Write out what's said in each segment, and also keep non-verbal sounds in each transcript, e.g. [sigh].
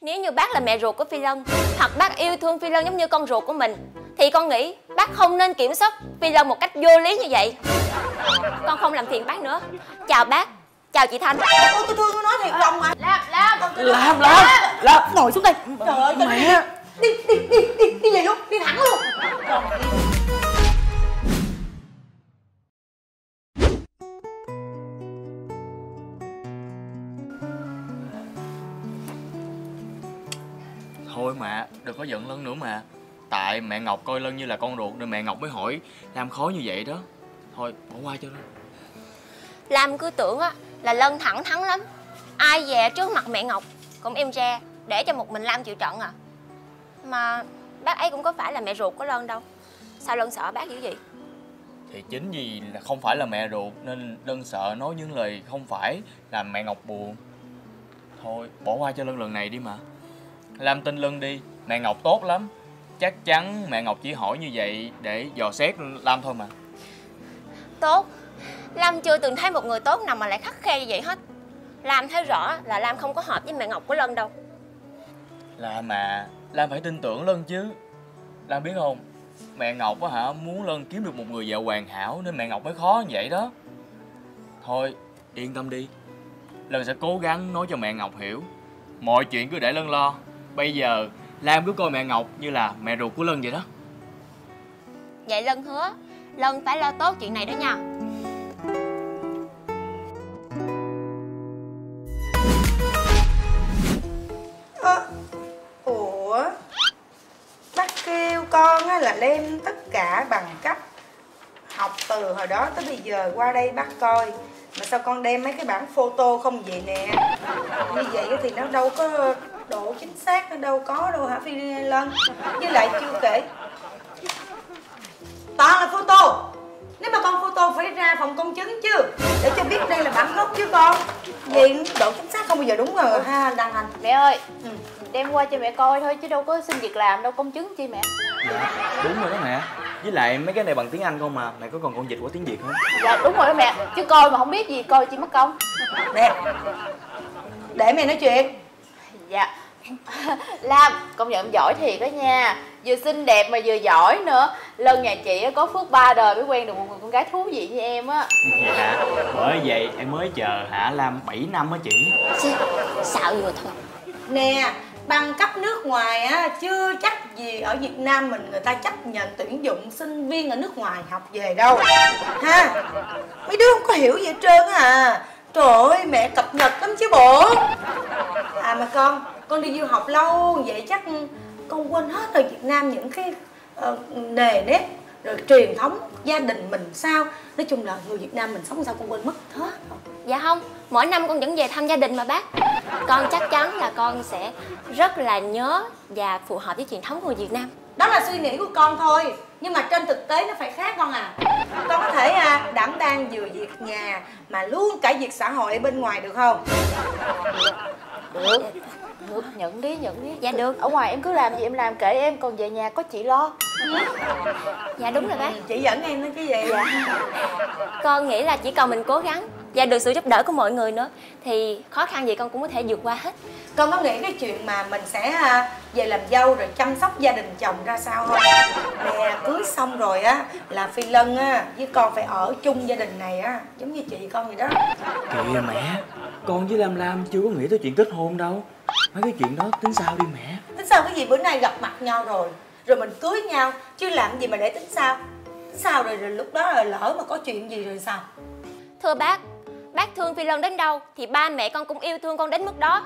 Nếu như bác là mẹ ruột của Phi Lân Hoặc bác yêu thương Phi Lân giống như con ruột của mình Thì con nghĩ bác không nên kiểm soát Phi Lân một cách vô lý như vậy. Con không làm phiền bác nữa. Chào bác. Chào chị Thanh. Ôi tôi thương nó nói thiệt lòng mà. Lam, Lam Lam, Lam Lam Ngồi xuống đây. Trời ơi Mẹ. Đi đi đi đi đi về luôn. Đi thẳng luôn Thôi mà, đừng có giận Lân nữa mà. Tại mẹ Ngọc coi Lân như là con ruột Nên mẹ Ngọc mới hỏi làm khó như vậy đó. Thôi, bỏ qua cho nó Lam cứ tưởng á là Lân thẳng thắn lắm. Ai về trước mặt mẹ Ngọc Cũng im re Để cho một mình Lam chịu trận à. Mà bác ấy cũng có phải là mẹ ruột của Lân đâu. Sao Lân sợ bác dữ vậy? Thì chính vì là không phải là mẹ ruột Nên Lân sợ nói những lời không phải Làm mẹ Ngọc buồn. Thôi, bỏ qua cho Lân lần này đi mà Lam tin Lân đi. Mẹ Ngọc tốt lắm. Chắc chắn mẹ Ngọc chỉ hỏi như vậy Để dò xét Lam thôi mà. Tốt. Lam chưa từng thấy một người tốt nào mà lại khắc khe như vậy hết. Lam thấy rõ là Lam không có hợp với mẹ Ngọc của Lân đâu. Là mà Lam phải tin tưởng Lân chứ. Lam biết không? Mẹ Ngọc á hả muốn Lân kiếm được một người vợ hoàn hảo Nên mẹ Ngọc mới khó như vậy đó. Thôi yên tâm đi. Lân sẽ cố gắng nói cho mẹ Ngọc hiểu. Mọi chuyện cứ để Lân lo Bây giờ Lam cứ coi mẹ Ngọc như là mẹ ruột của Lân vậy đó. Vậy Lân hứa Lân phải lo tốt chuyện này đó nha. Ủa? Bác kêu con á là đem tất cả bằng cấp Học từ hồi đó tới bây giờ qua đây bác coi. Mà sao con đem mấy cái bản photo không vậy nè? Như vậy á thì nó đâu có độ chính xác Nó đâu có đâu hả Phi Lân? Với lại chưa kể. Toàn là photo. Nếu mà con photo phải ra phòng công chứng chứ Để cho biết đây là bản gốc chứ con. Vậy độ chính xác không bao giờ đúng rồi ha Đăng Anh. Mẹ ơi, Ừ. đem qua cho mẹ coi thôi chứ đâu có xin việc làm đâu công chứng chi mẹ. Đúng rồi đó mẹ. Với lại mấy cái này bằng tiếng Anh không mà Mẹ có còn con dịch qua tiếng Việt không? Dạ đúng rồi đó mẹ, chứ coi mà không biết gì coi chi mất công. Nè Để mẹ nói chuyện Dạ. [laughs] Lam, công nhận em giỏi thiệt đó nha. Vừa xinh đẹp mà vừa giỏi nữa. Lần nhà chị á, có phước ba đời mới quen được một người con gái thú vị như em á. Dạ Bởi vậy em mới chờ hả Lam? 7 năm á chị. Xạo vừa thôi. Nè Bằng cấp nước ngoài á Chưa chắc gì ở Việt Nam mình người ta chấp nhận tuyển dụng sinh viên ở nước ngoài học về đâu. Ha? Mấy đứa không có hiểu gì hết trơn á à Trời ơi mẹ cập nhật lắm chứ bộ. À mà con Con đi du học lâu vậy chắc con quên hết rồi Việt Nam những cái ờ, nề nếp rồi truyền thống gia đình mình sao? Nói chung là người Việt Nam mình sống sao con quên mất hết. Dạ không Mỗi năm con vẫn về thăm gia đình mà bác. Con chắc chắn là con sẽ rất là nhớ Và phù hợp với truyền thống của người Việt Nam. Đó là suy nghĩ của con thôi nhưng mà trên thực tế nó phải khác con à. Con có thể à, đảm đang vừa việc nhà mà luôn cả việc xã hội bên ngoài được không? Được, được, nhận đi, nhận đi. Dạ được. Ở ngoài em cứ làm gì em làm kệ em, còn về nhà có chị lo. Dạ đúng rồi bác. Chỉ dẫn em nói cái gì. Dạ. Con nghĩ là chỉ cần mình cố gắng Và được sự giúp đỡ của mọi người nữa. Thì khó khăn gì con cũng có thể vượt qua hết. Con có nghĩ cái chuyện mà mình sẽ à, về làm dâu rồi chăm sóc gia đình chồng ra sao không? Nè cưới xong rồi á là phi lân á với con phải ở chung gia đình này á giống như chị con vậy đó. Kìa mẹ Con với Lam Lam chưa có nghĩ tới chuyện kết hôn đâu. Mấy cái chuyện đó tính sao đi mẹ? Tính sao cái gì bữa nay gặp mặt nhau rồi rồi mình cưới nhau chứ làm gì mà để tính sao? Tính sao rồi, rồi lúc đó rồi lỡ mà có chuyện gì rồi sao? Thưa bác Bác thương Phi Lân đến đâu Thì ba mẹ con cũng yêu thương con đến mức đó.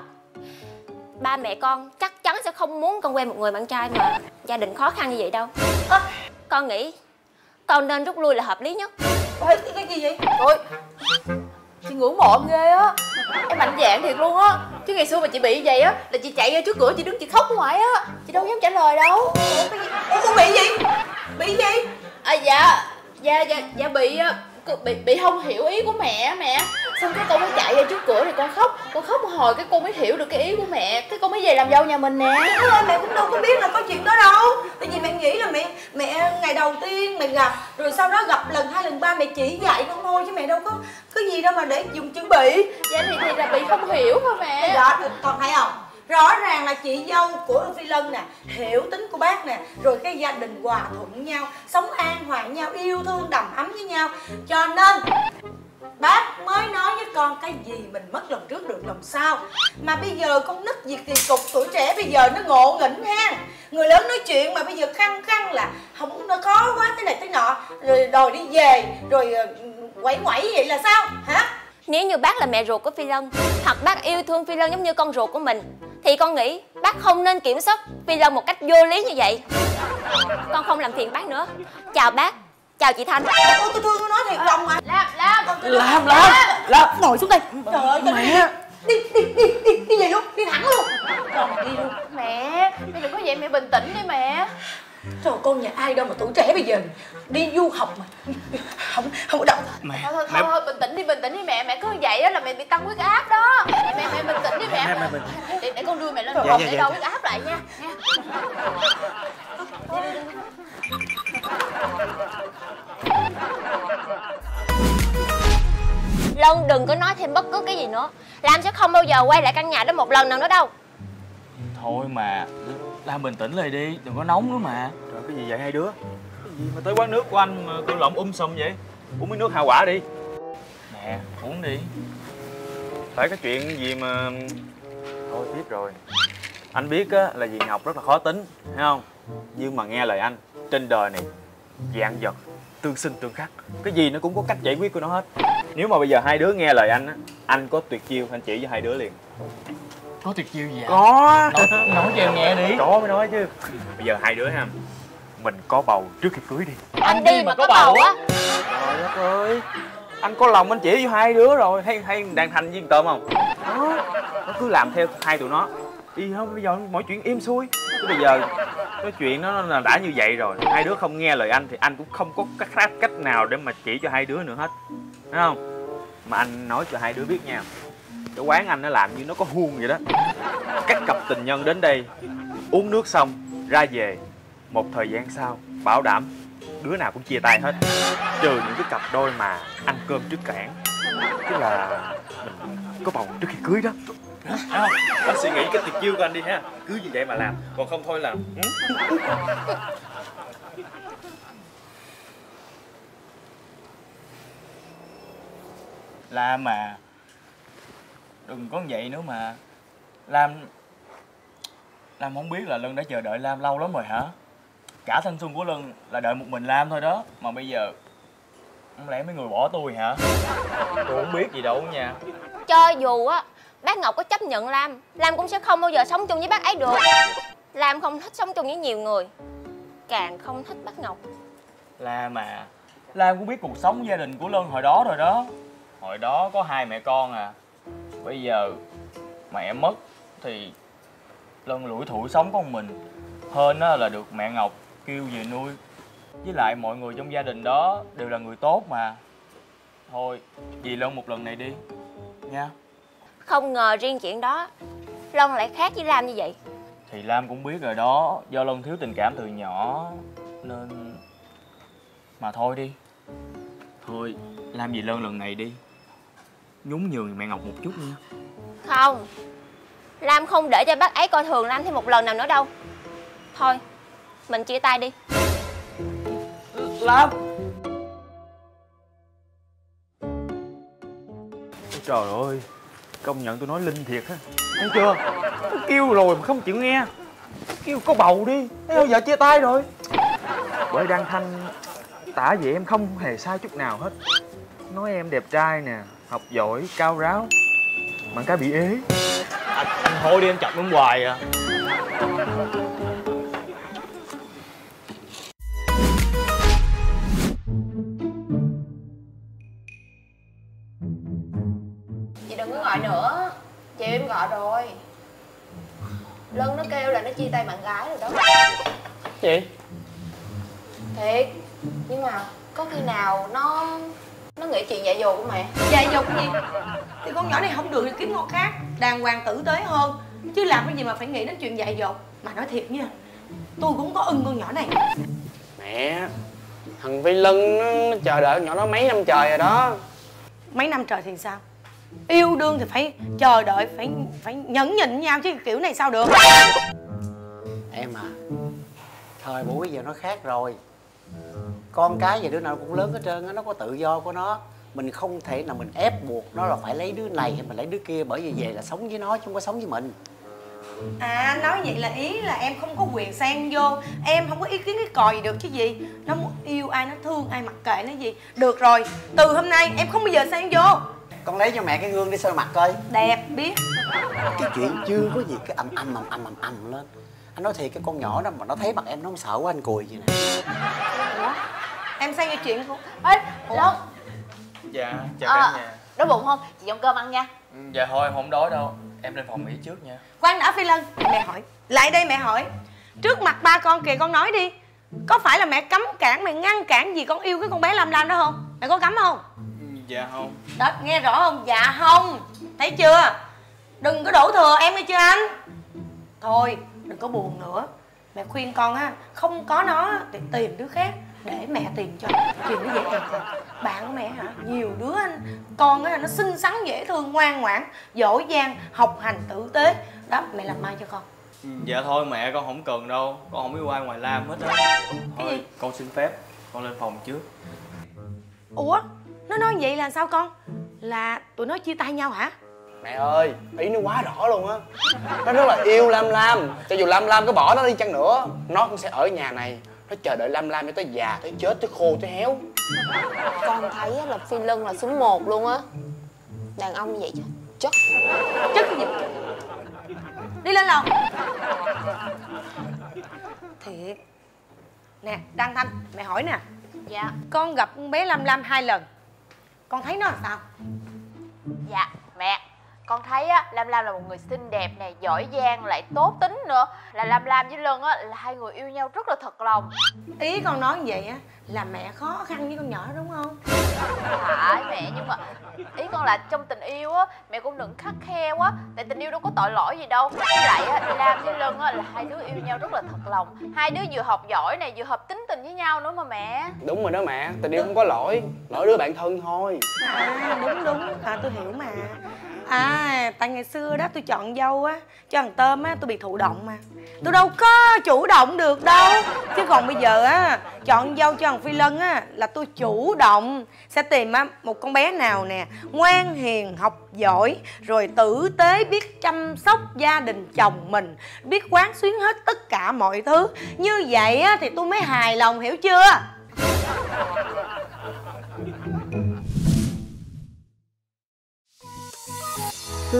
Ba mẹ con chắc chắn sẽ không muốn con quen một người bạn trai mà Gia đình khó khăn như vậy đâu. À, Con nghĩ Con nên rút lui là hợp lý nhất. Ôi, cái, cái gì vậy? Ôi, chị ngưỡng mộ ghê á. Em mạnh dạn thiệt luôn á. Chứ ngày xưa mà chị bị vậy á Là chị chạy ra trước cửa chị đứng chị khóc ngoài á. Chị đâu dám trả lời đâu. Ủa con bị gì? Bị gì? À dạ, dạ, dạ, dạ bị bị bị không hiểu ý của mẹ mẹ xong cái con mới chạy ra trước cửa thì con khóc. Con khóc một hồi cái con mới hiểu được cái ý của mẹ. Cái con mới về làm dâu nhà mình nè. Ơi, mẹ cũng đâu có biết là có chuyện đó đâu. Tại vì mẹ nghĩ là mẹ mẹ ngày đầu tiên mẹ gặp Rồi sau đó gặp lần hai lần ba mẹ chỉ dạy con thôi Chứ mẹ đâu có cái gì đâu mà để dùng chữ bị. Dạ thì thì là bị không hiểu thôi mẹ? Dạ, con thấy không rõ ràng là chị dâu của phi lân nè, hiểu tính của bác nè, rồi cái gia đình hòa thuận nhau, sống an hòa nhau, yêu thương đầm ấm với nhau. Cho nên, bác mới nói với con cái gì mình mất lần trước được lần sau. Mà bây giờ con nít gì kỳ cục tuổi trẻ bây giờ nó ngộ nghĩnh ha người lớn nói chuyện mà bây giờ khăng khăng là không, nó khó quá, thế này thế nọ, rồi đòi đi về, rồi ờ, quẩy quẩy vậy là sao? Hả? Nếu như bác là mẹ ruột của Phi Lân, Hoặc bác yêu thương Phi Lân giống như con ruột của mình thì con nghĩ bác không nên kiểm soát Phi Lân một cách vô lý như vậy. Con không làm phiền bác nữa. Chào bác. Chào chị Thanh. Ôi tôi thương nó nói thiệt lòng mà. Lam, Lam Lam, Lam, Lam ngồi xuống đây. Trời ơi Mẹ. đi đi đi đi đi về luôn. Đi thẳng luôn. Đi luôn. Mẹ, mẹ đừng có vậy mẹ bình tĩnh đi mẹ trời con nhà ai đâu mà tuổi trẻ bây giờ. Đi du học mà. Không không có đâu. Mẹ Thôi thôi Mẹ thôi, bình tĩnh đi bình tĩnh đi mẹ. Mẹ cứ vậy đó là mẹ bị tăng huyết áp đó. Mẹ mẹ, mẹ bình tĩnh đi mẹ. Mẹ, mẹ bình để, để con đưa mẹ lên Dạ, phòng dạ, để dạ, đo dạ. huyết áp lại nha, nha. Lân đừng có nói thêm bất cứ cái gì nữa. Lam sẽ không bao giờ quay lại căn nhà đó một lần nào nữa đâu. Thôi mà Lam bình tĩnh lại đi Đừng có nóng nữa mà. Trời cái gì vậy hai đứa? Cái gì mà tới quán nước của anh mà tôi lộn um sùm vậy? Uống miếng nước hoa quả đi. Nè uống đi. Phải cái chuyện gì mà Thôi tiếp rồi. Anh biết á là dì Ngọc rất là khó tính Thấy không? Nhưng mà nghe lời anh Trên đời này Dạng vật Tương sinh tương khắc Cái gì nó cũng có cách giải quyết của nó hết. Nếu mà bây giờ hai đứa nghe lời anh á Anh có tuyệt chiêu anh chỉ cho hai đứa liền Có tuyệt chiêu gì ạ? Có. Nói, nói cho em nghe đi. Có mới nói chứ. Bây giờ hai đứa ha Mình có bầu trước khi cưới đi. Anh đi mà có bầu á. Trời đất ơi. Anh có lòng anh chỉ cho hai đứa rồi. Hay hay đàn thành với con tôm không? Đó Nó cứ làm theo hai tụi nó. Đi không? Bây giờ mọi chuyện im xuôi Chứ bây giờ cái chuyện nó là đã như vậy rồi. Hai đứa không nghe lời anh Thì anh cũng không có cách, cách nào để mà chỉ cho hai đứa nữa hết. Thấy không? Mà anh nói cho hai đứa biết nha Cái quán anh nó làm như nó có huông vậy đó. Các cặp tình nhân đến đây Uống nước xong ra về. Một thời gian sau Bảo đảm đứa nào cũng chia tay hết. Trừ những cái cặp đôi mà ăn cơm trước cảng. Tức là mình có bầu trước khi cưới đó. Không? Anh suy nghĩ cái tuyệt chiêu của anh đi ha. Cứ như vậy mà làm Còn không thôi là? Lam mà Đừng có vậy nữa mà. Lam Lam không biết là Lân đã chờ đợi Lam lâu lắm rồi hả? Cả thanh xuân của Lân là đợi một mình Lam thôi đó. Mà bây giờ Không lẽ mấy người bỏ tôi hả? Tôi không biết gì đâu nha. Cho dù á Bác Ngọc có chấp nhận Lam Lam cũng sẽ không bao giờ sống chung với bác ấy được. Lam không thích sống chung với nhiều người Càng không thích bác Ngọc. Lam à Lam cũng biết cuộc sống gia đình của Lân hồi đó rồi đó. Hồi đó có hai mẹ con à Bây giờ Mẹ mất Thì Lân lủi thủi sống con mình Hên á là được mẹ Ngọc kêu về nuôi. Với lại mọi người trong gia đình đó Đều là người tốt mà. Thôi Vì Lân một lần này đi Nha. Không ngờ riêng chuyện đó Lân lại khác với Lam như vậy. Thì Lam cũng biết rồi đó Do Lân thiếu tình cảm từ nhỏ Nên Mà thôi đi. Thôi Lam vì Lân lần này đi Nhún nhường mẹ Ngọc một chút nha Không. Lam không để cho bác ấy coi thường Lam thêm một lần nào nữa đâu. Thôi Mình chia tay đi. Lam. Trời ơi Công nhận tôi nói linh thiệt á. Thấy chưa? Tôi kêu rồi mà không chịu nghe. Kêu có bầu đi. Thấy không? Giờ chia tay rồi. Bởi Đăng Thanh Tả vậy em không hề sai chút nào hết. Nói em đẹp trai nè Học giỏi, cao ráo. Mà cái bị ế. Anh, anh thôi đi anh chọc em hoài à. Chị đừng có gọi nữa. Chị em gọi rồi. Lân nó kêu là nó chia tay bạn gái rồi đó. Chị? Thiệt. Nhưng mà có khi nào nó Nó nghĩ chuyện dạy dỗ của mẹ. Dạy dột cái gì? Thì con nhỏ này không được thì kiếm con khác. Đàng hoàng tử tế hơn. Chứ làm cái gì mà phải nghĩ đến chuyện dạy dột mà nói thiệt nha tôi cũng có ưng con nhỏ này. Mẹ Thằng Phi Lân nó, nó chờ đợi con nhỏ đó mấy năm trời rồi đó. Mấy năm trời thì sao? Yêu đương thì phải chờ đợi phải phải nhẫn nhịn nhau chứ kiểu này sao được? Em à thời buổi giờ nó khác rồi con cái và đứa nào cũng lớn hết trơn á nó có tự do của nó. Mình không thể nào mình ép buộc nó là phải lấy đứa này hay mình lấy đứa kia bởi vì về là sống với nó chứ không có sống với mình. À nói vậy là ý là em không có quyền xen vô. Em không có ý kiến cái còi gì được chứ gì. Nó muốn yêu ai nó thương ai mặc kệ nó gì. Được rồi từ hôm nay em không bao giờ xen vô. Con lấy cho mẹ cái gương đi soi mặt coi. Đẹp biết. Cái chuyện chưa có gì cái ầm ầm ầm ầm ầm ầm lên. Anh nói thiệt cái con nhỏ đó mà nó thấy mặt em nó không sợ quá anh cười gì nè em xen vô chuyện của ê lân Dạ, chào Ờ, cả nhà. đói bụng không? Chị dọn cơm ăn nha. Ừ, Dạ thôi, em không đói đâu. Em lên phòng nghỉ trước nha. Khoan đã phi lân. Mẹ hỏi. Lại đây mẹ hỏi. Trước mặt ba con kìa con nói đi. Có phải là mẹ cấm cản mẹ ngăn cản gì con yêu cái con bé lam lam đó không? Mẹ có cấm không? Dạ không. Đó nghe rõ không? Dạ không. Thấy chưa? Đừng có đổ thừa em nghe chưa anh? Thôi đừng có buồn nữa. Mẹ khuyên con á không có nó thì tìm đứa khác để mẹ tìm cho. Chuyện nó dễ dàng hơn bạn của mẹ hả? Nhiều đứa anh. Con á nó xinh xắn dễ thương ngoan ngoãn giỏi giang học hành tử tế. Đó mẹ làm mai cho con. Ừ, Dạ thôi mẹ con không cần đâu. Con không yêu ai ngoài Lam hết á. Thôi gì? con xin phép. Con lên phòng trước. Ủa nó nói vậy là sao con? Là tụi nó chia tay nhau hả? Mẹ ơi ý nó quá rõ luôn á. Nó rất là yêu lam lam. Cho dù lam lam có bỏ nó đi chăng nữa nó cũng sẽ ở nhà này nó chờ đợi lam lam cho tới già tới chết tới khô tới héo. Con thấy á là phi lân là số 1 luôn á. Đàn ông như vậy chứ chất chất cái gì? Đi lên lầu. Thiệt. Nè đăng thanh mẹ hỏi nè. Dạ. Con gặp con bé lam lam hai lần. Con thấy nó là sao? Dạ con thấy á lam lam là một người xinh đẹp nè giỏi giang lại tốt tính nữa. Là lam lam với lân á là hai người yêu nhau rất là thật lòng. Ý con nói như vậy á là mẹ khó khăn với con nhỏ đúng không? Phải mẹ nhưng mà ý con là trong tình yêu á mẹ cũng đừng khắc khe quá. Tại tình yêu đâu có tội lỗi gì đâu. Với lại á lam với lân á là hai đứa yêu nhau rất là thật lòng. Hai đứa vừa học giỏi này vừa hợp tính tình với nhau nữa mà mẹ. Đúng rồi đó mẹ tình yêu không có lỗi lỗi đứa bạn thân thôi. À đúng đúng. À tôi hiểu mà à tại ngày xưa đó tôi chọn dâu á, cho thằng tôm á, tôi bị thụ động mà. Tôi đâu có chủ động được đâu. Chứ còn bây giờ á, chọn dâu cho thằng phi lân á, là tôi chủ động sẽ tìm á một con bé nào nè, ngoan hiền, học giỏi, rồi tử tế biết chăm sóc gia đình chồng mình, biết quán xuyến hết tất cả mọi thứ. Như vậy á thì tôi mới hài lòng, hiểu chưa?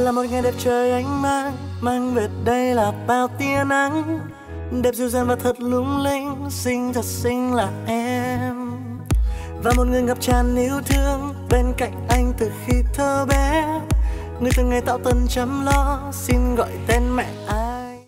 Là một ngày đẹp trời ánh mang mang về đây là bao tia nắng. Đẹp dịu dàng và thật lung linh, xinh thật xinh là em. Và một người ngập tràn yêu thương, bên cạnh anh từ khi thơ bé. Người từng ngày tạo tần chăm lo, xin gọi tên mẹ